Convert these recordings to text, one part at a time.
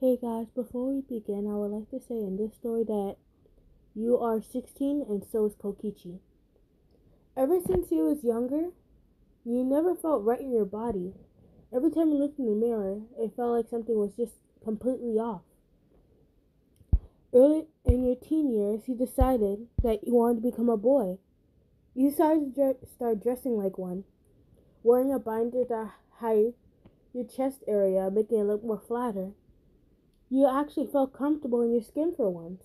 Hey guys, before we begin, I would like to say in this story that you are 16 and so is Kokichi. Ever since you was younger, you never felt right in your body. Every time you looked in the mirror, it felt like something was just completely off. Early in your teen years, you decided that you wanted to become a boy. You decided to start dressing like one, wearing a binder that hide your chest area, making it look more flatter. You actually felt comfortable in your skin for once.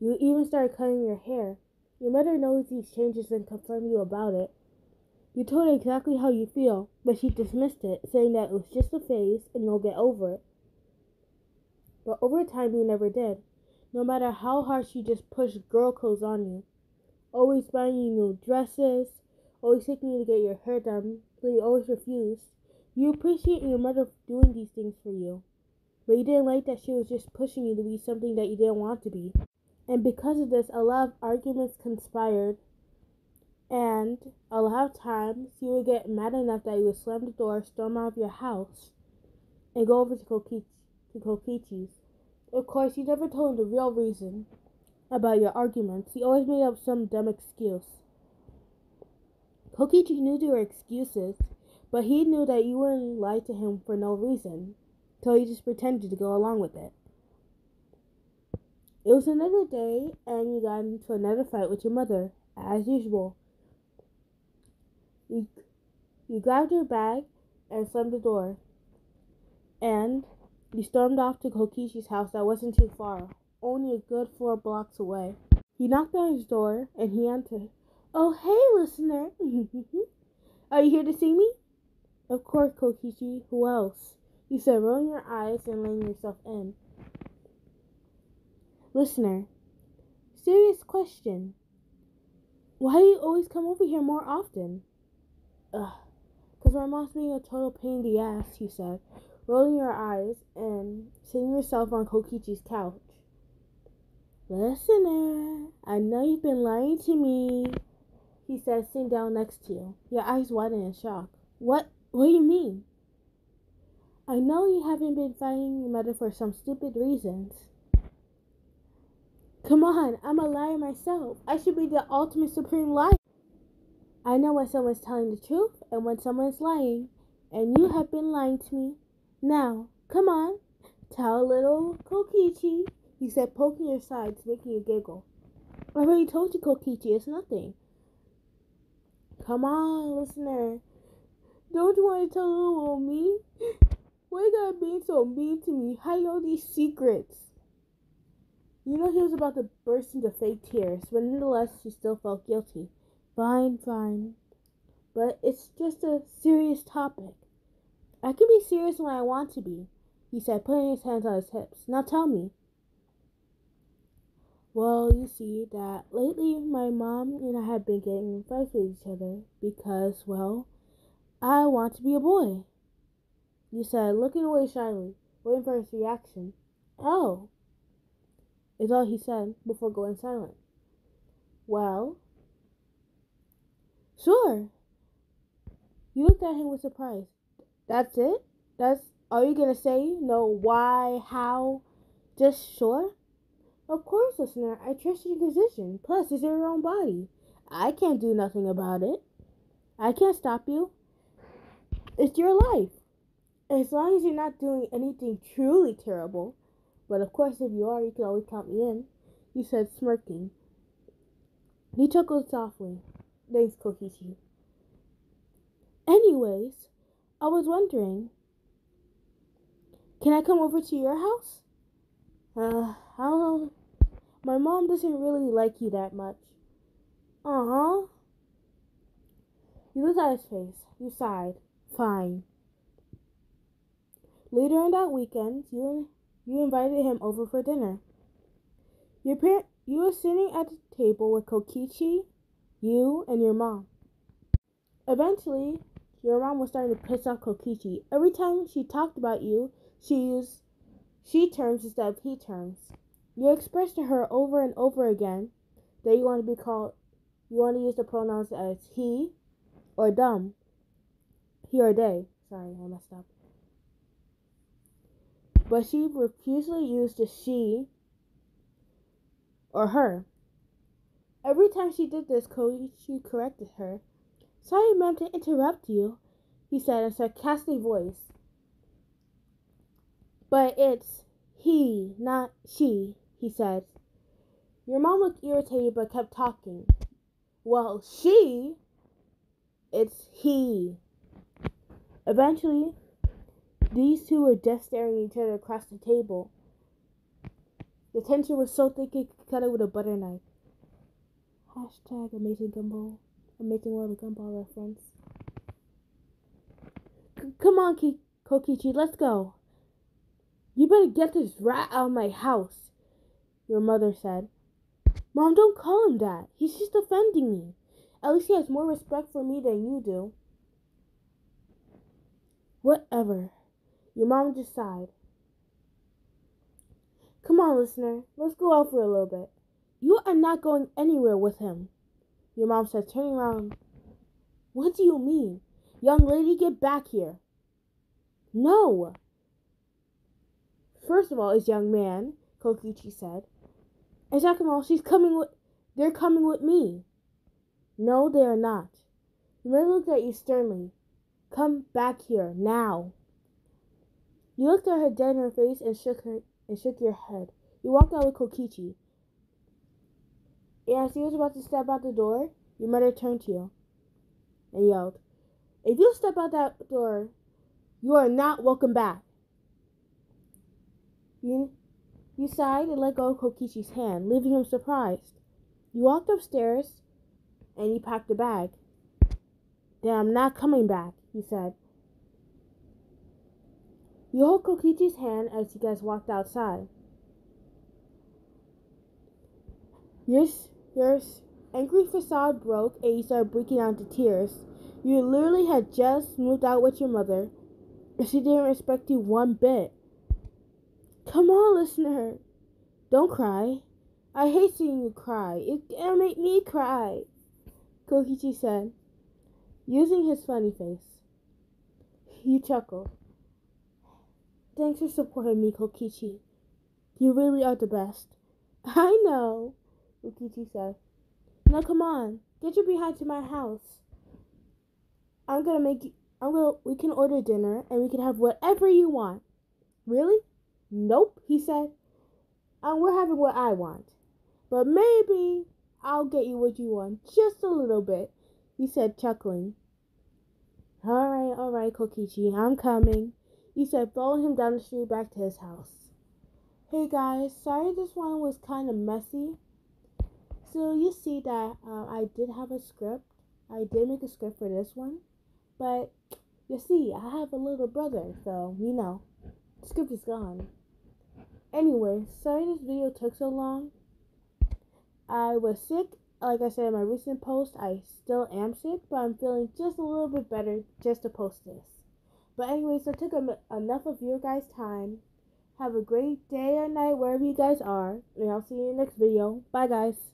You even started cutting your hair. Your mother knows these changes and confirmed you about it. You told her exactly how you feel, but she dismissed it, saying that it was just a phase and you'll get over it. But over time, you never did. No matter how hard she just pushed girl clothes on you, always buying you new dresses, always taking you to get your hair done, but you always refused. You appreciate your mother doing these things for you. But you didn't like that she was just pushing you to be something that you didn't want to be. And because of this, a lot of arguments conspired. And a lot of times, you would get mad enough that you would slam the door, storm out of your house, and go over to, Kokichi, to Kokichi's. Of course, you never told him the real reason about your arguments. You always made up some dumb excuse. Kokichi knew there were excuses, but he knew that you wouldn't lie to him for no reason so he just pretended to go along with it. It was another day, and you got into another fight with your mother, as usual. You, you grabbed your bag and slammed the door, and you stormed off to Kokichi's house that wasn't too far, only a good four blocks away. You knocked on his door, and he entered. Oh, hey, listener. Are you here to see me? Of course, Kokichi. Who else? You said, rolling your eyes and laying yourself in. Listener, serious question. Why do you always come over here more often? Ugh, because my mom's being a total pain in the ass, he said, rolling your eyes and sitting yourself on Kokichi's couch. Listener, I know you've been lying to me, he said, sitting down next to you, your eyes wide in shock. What? What do you mean? I know you haven't been fighting your mother for some stupid reasons. Come on, I'm a liar myself. I should be the ultimate supreme liar. I know when someone's telling the truth and when someone's lying, and you have been lying to me. Now, come on, tell little Kokichi, he said, poking your sides, making you giggle. I already told you, Kokichi, it's nothing. Come on, listener. Don't you want to tell little me? Why you gotta be so mean to me? Hide all these secrets. You know he was about to burst into fake tears, but nonetheless she still felt guilty. Fine, fine. But it's just a serious topic. I can be serious when I want to be, he said, putting his hands on his hips. Now tell me. Well, you see that lately my mom and I have been getting in fights with each other because, well, I want to be a boy. You said, looking away shyly, waiting for his reaction. Oh, is all he said before going silent. Well, sure. You looked at him with surprise. That's it? That's all you're gonna say? No why, how? Just sure? Of course, listener, I trust your decision. Plus, it's your own body. I can't do nothing about it. I can't stop you. It's your life. As long as you're not doing anything truly terrible, but of course, if you are, you can always count me in, he said, smirking. He chuckled softly. Thanks, Kokichi. Anyways, I was wondering, can I come over to your house? Uh, I don't know. My mom doesn't really like you that much. Uh huh. You looked at his face. You sighed. Fine. Later on that weekend, you you invited him over for dinner. Your parent, you were sitting at the table with Kokichi, you, and your mom. Eventually, your mom was starting to piss off Kokichi. Every time she talked about you, she used she terms instead of he terms. You expressed to her over and over again that you want to be called, you want to use the pronouns as he or them, he or they. Sorry, I messed up. But she repeatedly used the she or her. Every time she did this, Kokichi corrected her. Sorry, ma'am, to interrupt you, he said in a sarcastic voice. But it's he, not she, he said. Your mom looked irritated but kept talking. Well, she, it's he. Eventually, these two were just staring at each other across the table. The tension was so thick it could cut it with a butter knife. Hashtag amazing gumball. Amazing world of gumball reference. C- come on, Ki- Kokichi, let's go. You better get this rat out of my house, your mother said. Mom, don't call him that. He's just offending me. At least he has more respect for me than you do. Whatever. Your mom just sighed. Come on, listener. Let's go out for a little bit. You are not going anywhere with him. Your mom said, turning around. What do you mean? Young lady, get back here. No. First of all, it's young man, Kokichi said. And second of all, she's coming with they're coming with me. No, they are not. The looked at you sternly. Come back here, now. You looked at her dead in her face and shook her and shook your head. You walked out with Kokichi. And as he was about to step out the door, your mother turned to you and yelled, If you step out that door, you are not welcome back. You, you sighed and let go of Kokichi's hand, leaving him surprised. You walked upstairs and you packed a bag. Then I'm not coming back, he said. You hold Kokichi's hand as you guys walked outside. Your, your angry facade broke and you started breaking out into tears. You literally had just moved out with your mother, and she didn't respect you one bit. Come on, listener. Don't cry. I hate seeing you cry. It can make me cry, Kokichi said, using his funny face. You chuckled. Thanks for supporting me, Kokichi. You really are the best. I know, Kokichi said. Now come on, get your behind to my house. I'm gonna make you, I'm gonna, we can order dinner and we can have whatever you want. Really? Nope, he said. And we're having what I want. But maybe I'll get you what you want, just a little bit, he said, chuckling. All right, all right, Kokichi, I'm coming, he said, following him down the street back to his house. Hey guys, sorry this one was kind of messy. So you see that uh, I did have a script. I did make a script for this one, but you see, I have a little brother, so you know, the script is gone. Anyway, sorry this video took so long. I was sick. Like I said in my recent post, I still am sick, but I'm feeling just a little bit better just to post this. But anyway, so I took enough of your guys' time. Have a great day or night wherever you guys are, and I'll see you in the next video. Bye, guys.